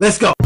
Let's go.